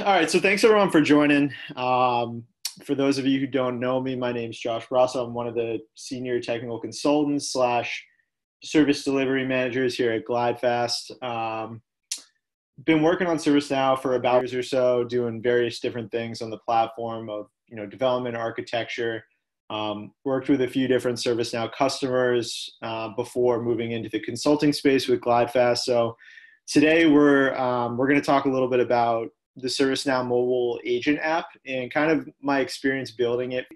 All right, so thanks everyone for joining. Um, for those of you who don't know me, my name is Josh Brostoff. I'm one of the senior technical consultants slash service delivery managers here at GlideFast. Um, been working on ServiceNow for about years or so, doing various different things on the platform of you know development architecture. Um, worked with a few different ServiceNow customers uh, before moving into the consulting space with GlideFast. So today we're um, we're going to talk a little bit about the ServiceNow mobile agent app and kind of my experience building it.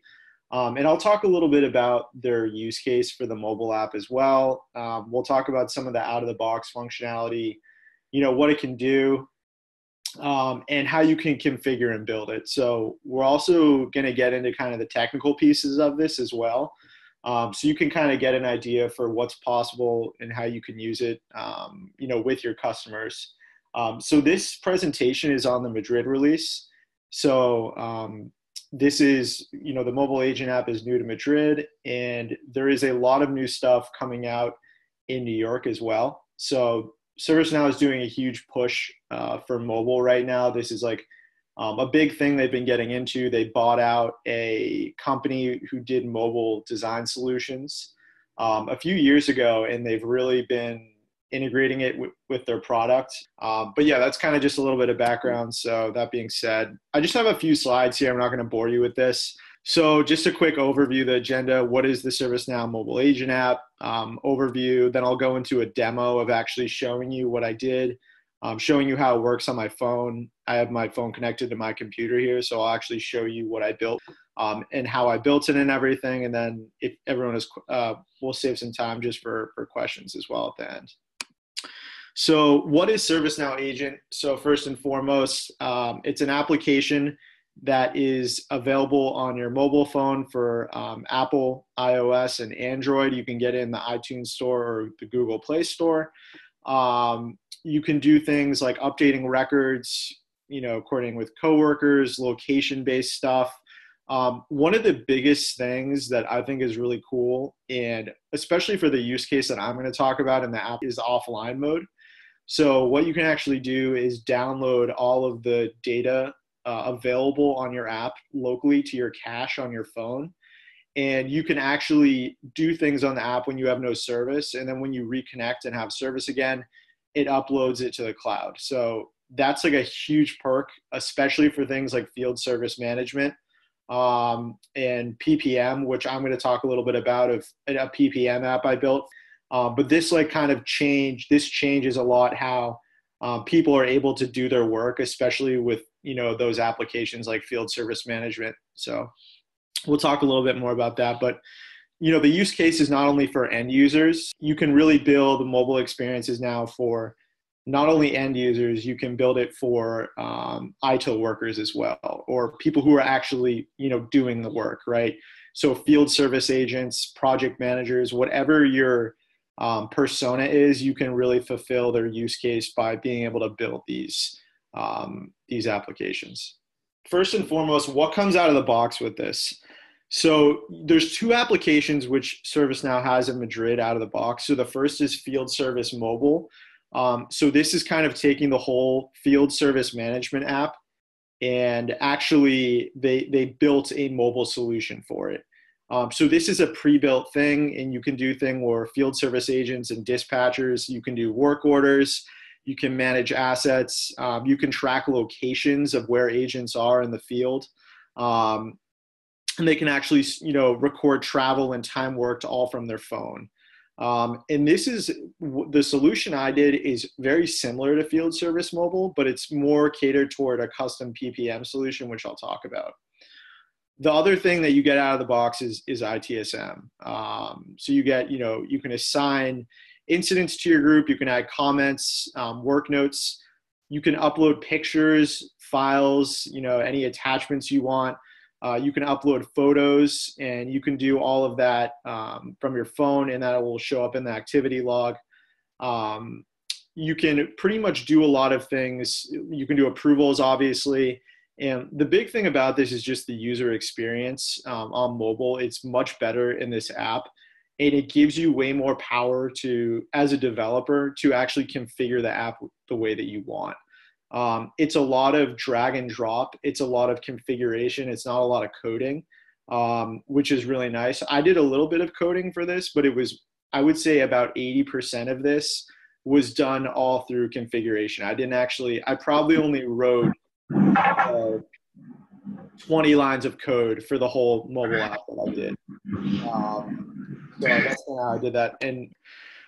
Um, and I'll talk a little bit about their use case for the mobile app as well. Um, we'll talk about some of the out of the box functionality, you know, what it can do, um, and how you can configure and build it. So we're also going to get into kind of the technical pieces of this as well. Um, so you can kind of get an idea for what's possible and how you can use it, um, you know, with your customers. Um, so this presentation is on the Madrid release. So um, this is, you know, the mobile agent app is new to Madrid, and there is a lot of new stuff coming out in New York as well. So ServiceNow is doing a huge push uh, for mobile right now. This is like um, a big thing they've been getting into. They bought out a company who did mobile design solutions um, a few years ago, and they've really been integrating it w- with their product. Um, but yeah, that's kind of just a little bit of background. So that being said, I just have a few slides here. I'm not going to bore you with this. So just a quick overview, the agenda, what is the ServiceNow mobile agent app um, overview. Then I'll go into a demo of actually showing you what I did, um, showing you how it works on my phone. I have my phone connected to my computer here. So I'll actually show you what I built um, and how I built it and everything. And then if everyone is, uh, we'll save some time just for, for questions as well at the end. So, what is ServiceNow Agent? So, first and foremost, um, it's an application that is available on your mobile phone for um, Apple, iOS, and Android. You can get it in the iTunes Store or the Google Play Store. Um, you can do things like updating records, you know, coordinating with coworkers, location-based stuff. Um, one of the biggest things that I think is really cool, and especially for the use case that I'm going to talk about in the app, is offline mode. So what you can actually do is download all of the data uh, available on your app locally to your cache on your phone. And you can actually do things on the app when you have no service. And then when you reconnect and have service again, it uploads it to the cloud. So that's like a huge perk, especially for things like field service management um, and PPM, which I'm going to talk a little bit about of a PPM app I built uh, but this like kind of change, this changes a lot how um, people are able to do their work, especially with you know those applications like field service management. So we'll talk a little bit more about that, but you know the use case is not only for end users. You can really build the mobile experiences now for not only end users, you can build it for um, ITIL workers as well, or people who are actually, you know, doing the work, right? So field service agents, project managers, whatever your um, persona is, you can really fulfill their use case by being able to build these um, these applications. First and foremost, what comes out of the box with this? So there's two applications which ServiceNow has in Madrid out of the box. So the first is Field Service Mobile. Um, so this is kind of taking the whole field service management app and actually they they built a mobile solution for it. Um, so this is a pre-built thing, and you can do thing where field service agents and dispatchers. You can do work orders. You can manage assets. Um, you can track locations of where agents are in the field, um, and they can actually, you know, record travel and time worked all from their phone. Um, and this is the solution I did is very similar to Field Service Mobile, but it's more catered toward a custom PPM solution, which I'll talk about the other thing that you get out of the box is is ITSM. Um, so you get you know you can assign incidents to your group. You can add comments, um, work notes. You can upload pictures, files, you know any attachments you want. Uh, you can upload photos, and you can do all of that um, from your phone, and that will show up in the activity log. Um, you can pretty much do a lot of things. You can do approvals, obviously and the big thing about this is just the user experience um, on mobile. It's much better in this app, and it gives you way more power to, as a developer, to actually configure the app the way that you want. Um, it's a lot of drag and drop. It's a lot of configuration. It's not a lot of coding, um, which is really nice. I did a little bit of coding for this, but it was, I would say, about 80% of this was done all through configuration. I didn't actually, I probably only wrote uh, 20 lines of code for the whole mobile app that I did. Um, so that's how I did that. And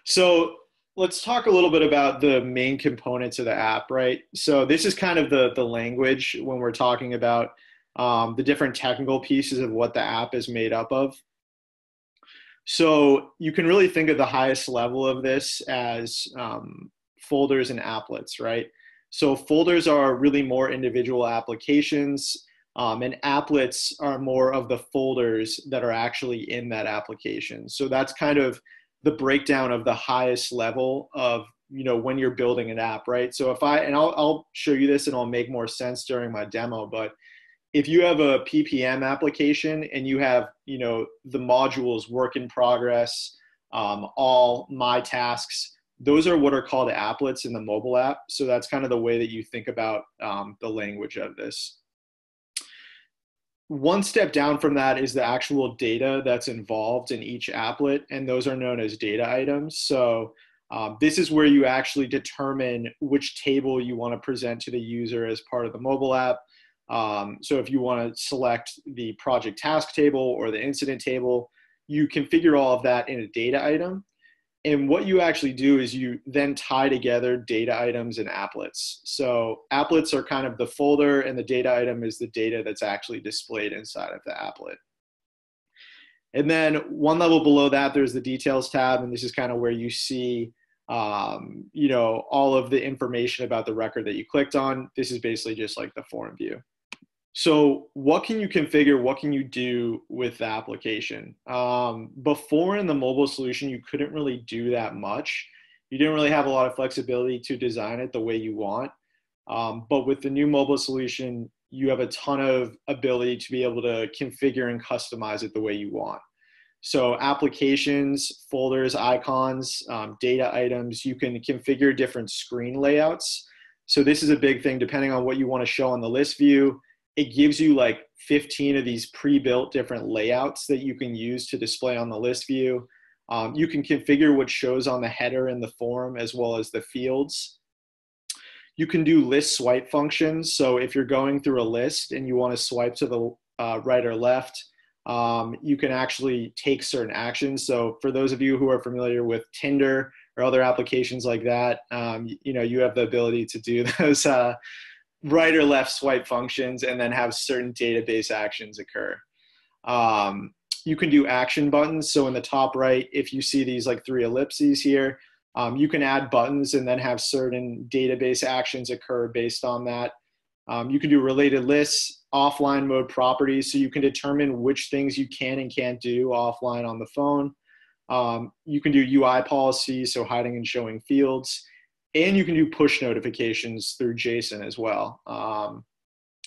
so let's talk a little bit about the main components of the app, right? So this is kind of the the language when we're talking about um, the different technical pieces of what the app is made up of. So you can really think of the highest level of this as um, folders and applets, right? So folders are really more individual applications, um, and applets are more of the folders that are actually in that application. So that's kind of the breakdown of the highest level of you know when you're building an app right so if i and I'll, I'll show you this and it'll make more sense during my demo but if you have a ppm application and you have you know the modules work in progress um, all my tasks those are what are called applets in the mobile app so that's kind of the way that you think about um, the language of this one step down from that is the actual data that's involved in each applet, and those are known as data items. So um, this is where you actually determine which table you want to present to the user as part of the mobile app. Um, so if you want to select the project task table or the incident table, you configure all of that in a data item. And what you actually do is you then tie together data items and applets. So applets are kind of the folder and the data item is the data that's actually displayed inside of the applet. And then one level below that, there's the details tab. And this is kind of where you see, um, you know, all of the information about the record that you clicked on. This is basically just like the form view. So, what can you configure? What can you do with the application? Um, before in the mobile solution, you couldn't really do that much. You didn't really have a lot of flexibility to design it the way you want. Um, but with the new mobile solution, you have a ton of ability to be able to configure and customize it the way you want. So, applications, folders, icons, um, data items, you can configure different screen layouts. So, this is a big thing depending on what you want to show on the list view it gives you like 15 of these pre-built different layouts that you can use to display on the list view. Um, you can configure what shows on the header and the form as well as the fields. You can do list swipe functions. So if you're going through a list and you want to swipe to the uh, right or left, um, you can actually take certain actions. So for those of you who are familiar with Tinder or other applications like that, um, you know, you have the ability to do those uh, right or left swipe functions and then have certain database actions occur. Um, you can do action buttons. So in the top right, if you see these like three ellipses here, um, you can add buttons and then have certain database actions occur based on that. Um, you can do related lists, offline mode properties, so you can determine which things you can and can't do offline on the phone. Um, you can do UI policies, so hiding and showing fields and you can do push notifications through JSON as well. Um,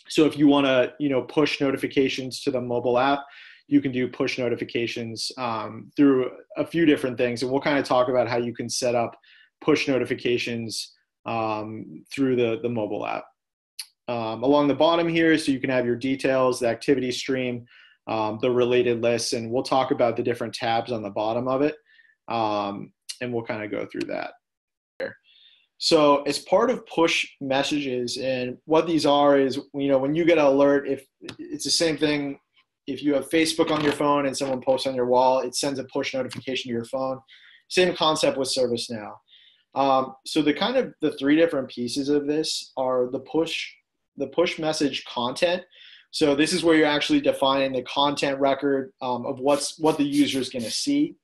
so if you want to, you know, push notifications to the mobile app, you can do push notifications um, through a few different things, and we'll kind of talk about how you can set up push notifications um, through the the mobile app. Um, along the bottom here, so you can have your details, the activity stream, um, the related lists, and we'll talk about the different tabs on the bottom of it, um, and we'll kind of go through that. So as part of push messages, and what these are is, you know, when you get an alert, if it's the same thing, if you have Facebook on your phone and someone posts on your wall, it sends a push notification to your phone. Same concept with ServiceNow. Um, so the kind of the three different pieces of this are the push, the push message content. So this is where you're actually defining the content record um, of what's what the user is going to see.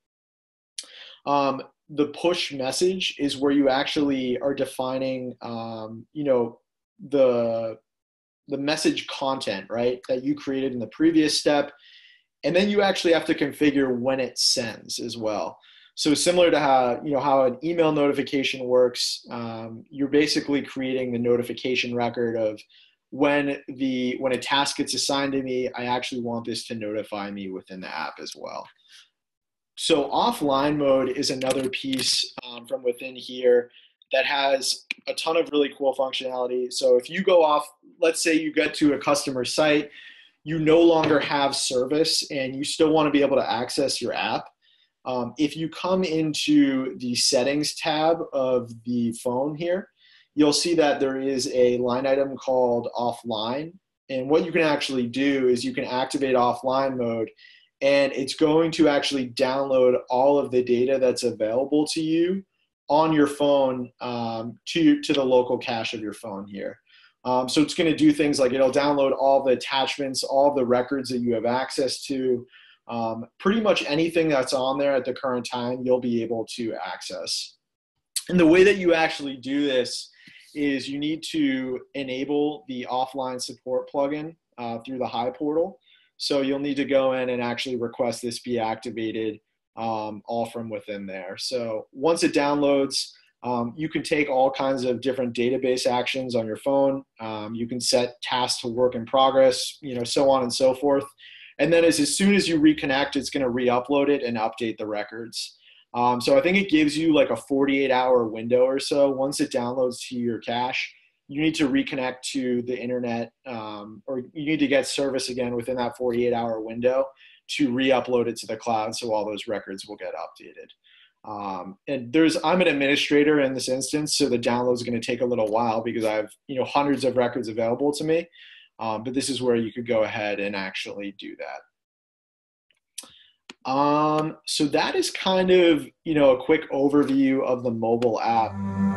Um, the push message is where you actually are defining um, you know the the message content right that you created in the previous step. And then you actually have to configure when it sends as well. So similar to how you know how an email notification works um, you're basically creating the notification record of when the when a task gets assigned to me i actually want this to notify me within the app as well so offline mode is another piece um, from within here that has a ton of really cool functionality. So if you go off, let's say you get to a customer site, you no longer have service and you still want to be able to access your app. Um, if you come into the settings tab of the phone here, you'll see that there is a line item called offline. And what you can actually do is you can activate offline mode and it's going to actually download all of the data that's available to you on your phone um, to, to the local cache of your phone here. Um, so it's going to do things like it'll download all the attachments, all the records that you have access to. Um, pretty much anything that's on there at the current time, you'll be able to access. And the way that you actually do this is you need to enable the offline support plugin uh, through the HI portal. So you'll need to go in and actually request this be activated um, all from within there. So once it downloads, um, you can take all kinds of different database actions on your phone. Um, you can set tasks to work in progress, you know, so on and so forth. And then as, as soon as you reconnect, it's going to re-upload it and update the records. Um, so I think it gives you like a 48 hour window or so. Once it downloads to your cache, you need to reconnect to the internet um, or you need to get service again within that 48 hour window to re-upload it to the cloud so all those records will get updated. Um, and there's I'm an administrator in this instance, so the download is going to take a little while because I have you know hundreds of records available to me. Um, but this is where you could go ahead and actually do that. Um, so that is kind of you know a quick overview of the mobile app.